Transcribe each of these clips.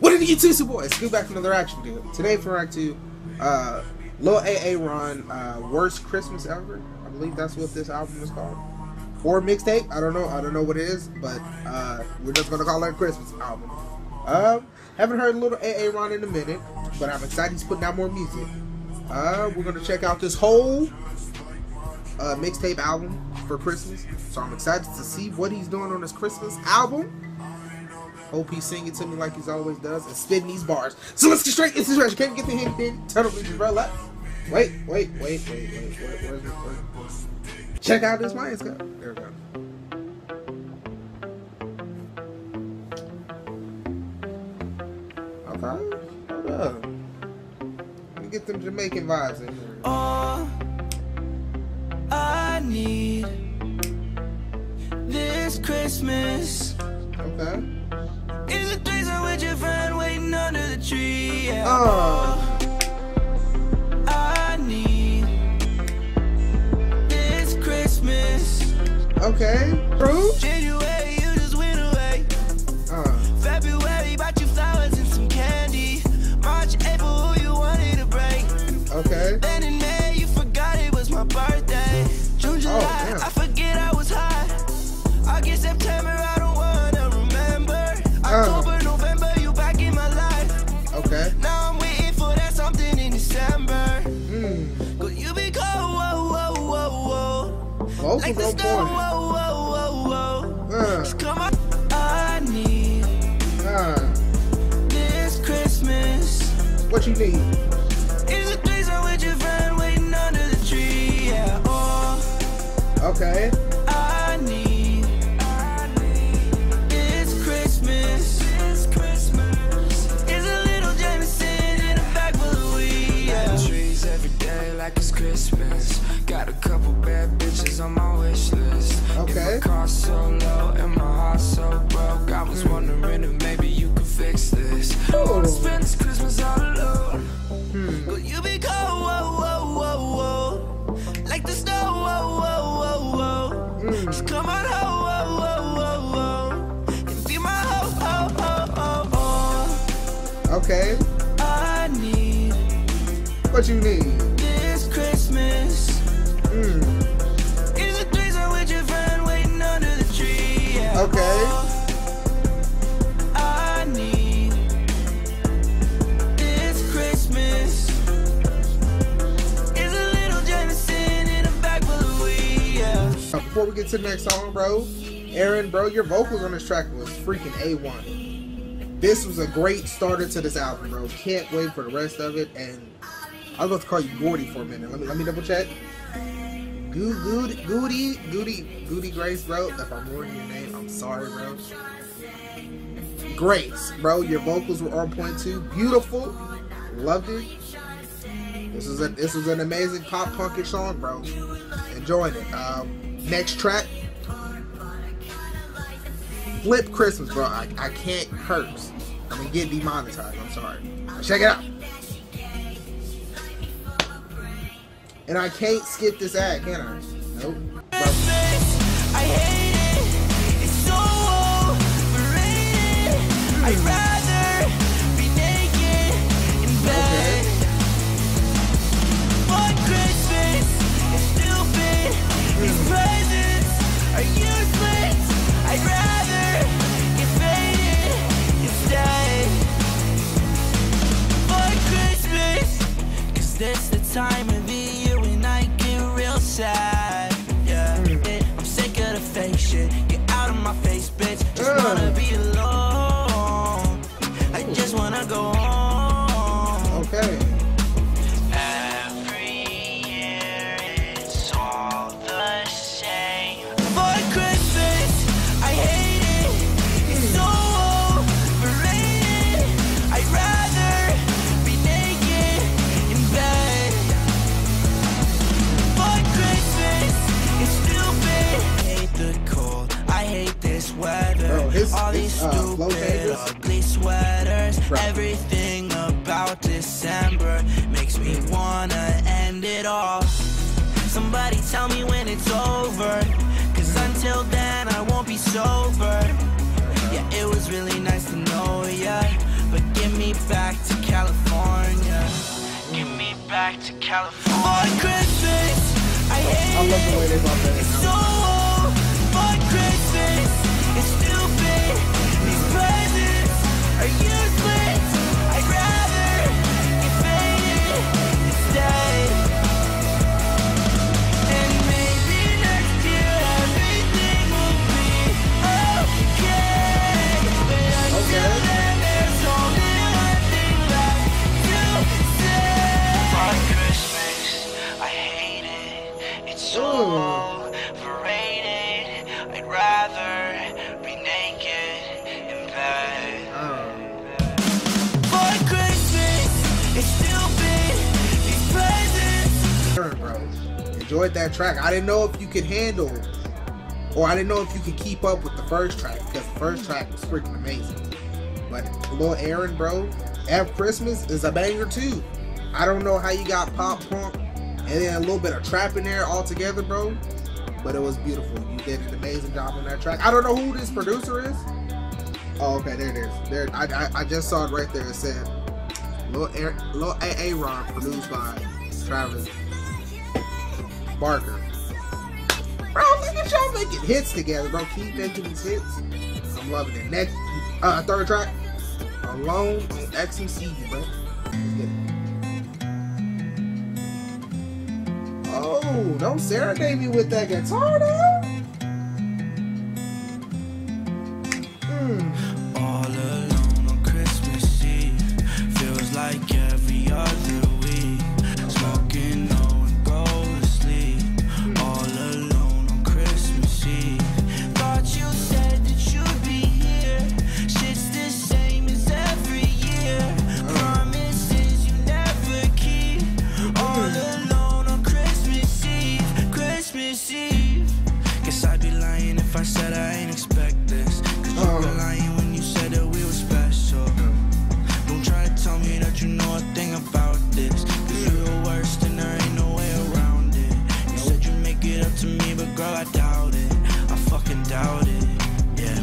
What did you two boys? Scoop back from another action video. Today for Act 2, uh, Lil AA Ron, uh, Worst Christmas Ever. I believe that's what this album is called. Or mixtape. I don't know. I don't know what it is, but uh, we're just gonna call it a Christmas album. Um, haven't heard Little AA Ron in a minute, but I'm excited he's putting out more music. Uh, we're gonna check out this whole uh, mixtape album for Christmas. So I'm excited to see what he's doing on this Christmas album. Hope he's singing to me like he's always does and spitting these bars. So let's get straight into this. Can't get the hint in. Tunnel vision, bro. Left. Wait, wait, wait, wait, wait. Where, where's? Where? Check out this Lions Cup. There we go. Okay. Hold up. Let me get them Jamaican vibes in here. All I need this Christmas Okay. Is a threesome with your friend waiting under the tree. Yeah. Oh. All I need. Okay. True. Vocals Like the on snow, point. whoa, whoa, whoa, whoa. Just come on. I need Uh. this Christmas. What you need? Is a with your friend waiting under the tree, yeah. Oh. Okay. Okay. I need What you need? this Christmas. Mm. Is a threesome with your friend waiting under the tree. Yeah. Okay. I need this Christmas. Is a little Jameson in a bag full of weed. Yeah. Before we get to the next song, bro, Aaron, bro, your vocals on this track was freaking A1. This was a great starter to this album, bro. Can't wait for the rest of it. And I was about to call you Gordy for a minute. Let me let me double check. Goo Goody Goody Goody Goody Grace, bro. If I'm ruining your name, I'm sorry, bro. Grace, bro. Your vocals were on point too. Beautiful. Loved it. This is a this was an amazing pop punkish song, bro. Enjoying it. Um, next track, Flip Christmas, bro. I, I can't curse. I'm gonna get demonetized. I'm sorry. Check it out. And I can't skip this ad, can I? Nope. Bro. All these uh, stupid, ugly sweaters. Right. Everything about December makes me wanna end it all. Somebody tell me when it's over. Cause until then, I won't be sober. Yeah, it was really nice to know ya. But back to California. Get me back to California. For Christmas, I hate I love the way they brought that Enjoyed that track. I didn't know if you could handle, or I didn't know if you could keep up with the first track because the first track was freaking amazing. But Lil Aaron, bro, F Christmas is a banger too. I don't know how you got pop punk and then a little bit of trap in there all together, bro. But it was beautiful. You did an amazing job on that track. I don't know who this producer is. Oh, okay, there it is. There, I, I, I just saw it right there. It said Lil, Aaron, produced by Travis Barker. Bro, look at y'all making hits together, bro. Keep making these hits. I'm loving it. Next, uh, third track, Alone on XMC, bro. Oh, don't serenade me with that guitar, though. Girl, I doubt it. I fucking doubt it. Yeah.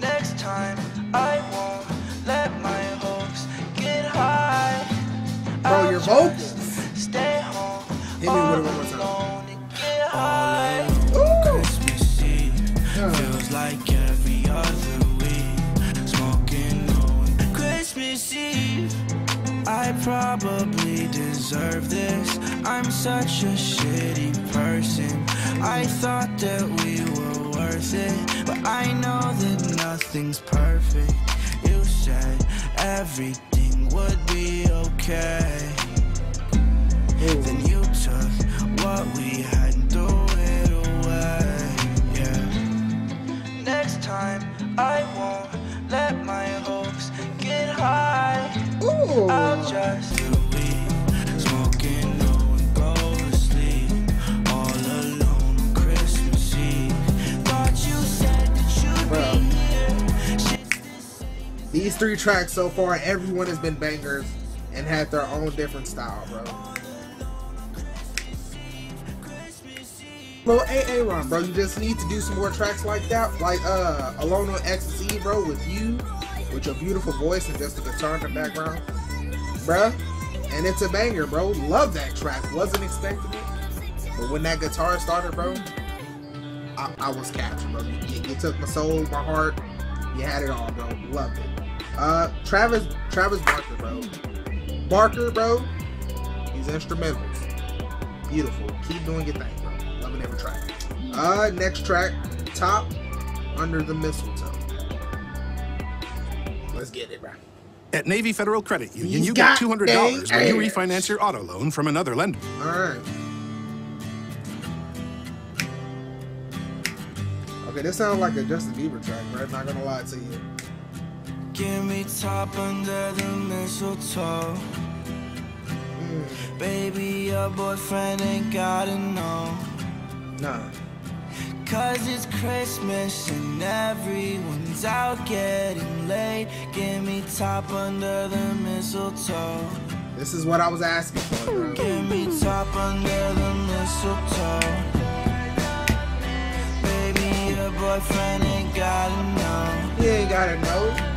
Next time, I won't let my hopes get high. Bro, I'll your vocals. Stay home. Hit me with it one more time. alone and get high. Ooh. Yeah. feels like every other week. Smoking on Christmas Eve. I probably deserve this. I'm such a shitty person. I thought that we were worth it, but I know that nothing's perfect. You said everything would be okay. Then you took what we had three tracks so far, everyone has been bangers and had their own different style, bro. Bro, AA Ron, bro, you just need to do some more tracks like that, like uh, Alone on Ecstasy, bro, with you, with your beautiful voice and just the guitar in the background, bruh. And it's a banger, bro. Love that track. Wasn't expecting it, but when that guitar started, bro, I, I was captured, bro. You, you- took my soul, my heart. You had it all, bro. Loved it. Uh, Travis, Travis Barker, bro. Barker, bro. He's instrumentals, beautiful. Keep doing your thing, bro. Loving every track. Uh, next track, top under the mistletoe. Let's get it, bro. At Navy Federal Credit Union, He's you get $200 when you refinance your auto loan from another lender. All right. Okay, this sounds like a Justin Bieber track, right? Not gonna lie to you. Give me top under the mistletoe. Mm, Baby, your boyfriend ain't gotta know. nah. Cause it's Christmas and everyone's out getting late. Give me top under the mistletoe. This is what I was asking for, bro. Give me top under the mistletoe. Baby, your boyfriend ain't gotta know. You ain't gotta know.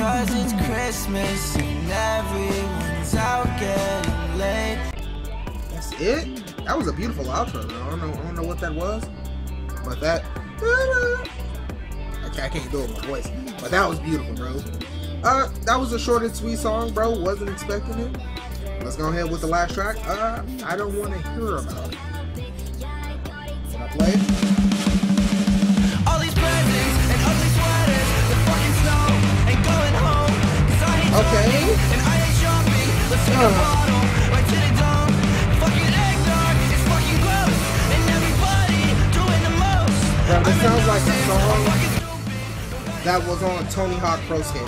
Cause it's Christmas and everyone's out getting late. That's it. That was a beautiful outro. Though. I don't know. I don't know what that was, but that. I can't do it with my voice, but that was beautiful, bro. Uh, that was a short and sweet song, bro. Wasn't expecting it. Let's go ahead with the last track. Uh, I don't want to hear about it. Can I play it? Most. Bro, this sounds like a song that was on Tony Hawk Pro Skater.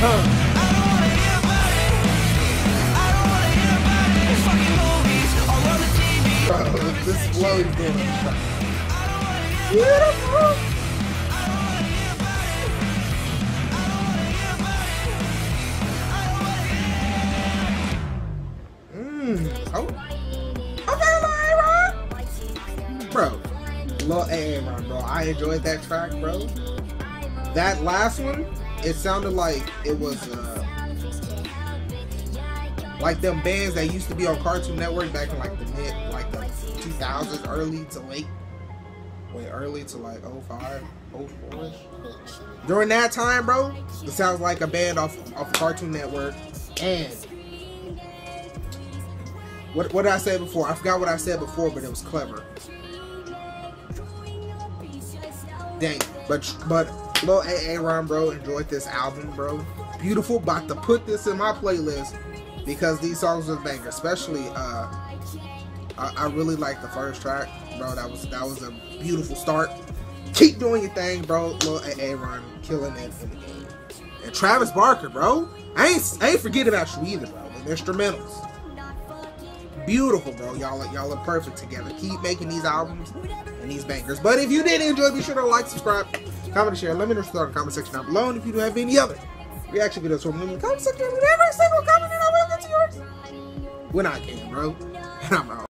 Huh. Bro, this flow is doing. Beautiful. Enjoyed that track, bro. That last one, it sounded like it was uh like them bands that used to be on Cartoon Network back in like the mid like the 2000s, early to late. Wait, early to like 05, 04 ish. During that time, bro, it sounds like a band off off Cartoon Network. And what what did I say before? I forgot what I said before, but it was clever. Dang, but but Lil AA Ron, bro, enjoyed this album, bro. Beautiful. About to put this in my playlist because these songs are bangers. Especially, uh, I, I really like the first track, bro. That was that was a beautiful start. Keep doing your thing, bro. Lil AA Ron killing it in the game. And Travis Barker, bro. I ain't I ain't forget about you either, bro. The instrumentals. Beautiful, bro. Y'all y'all are perfect together. Keep making these albums and these bangers. But if you did enjoy, be sure to like, subscribe, comment, and share. Let me know in the comment section down below. And if you do have any other reaction videos for me in the comment section, every single comment, and I will get to yours. When I can, bro. And I'm out.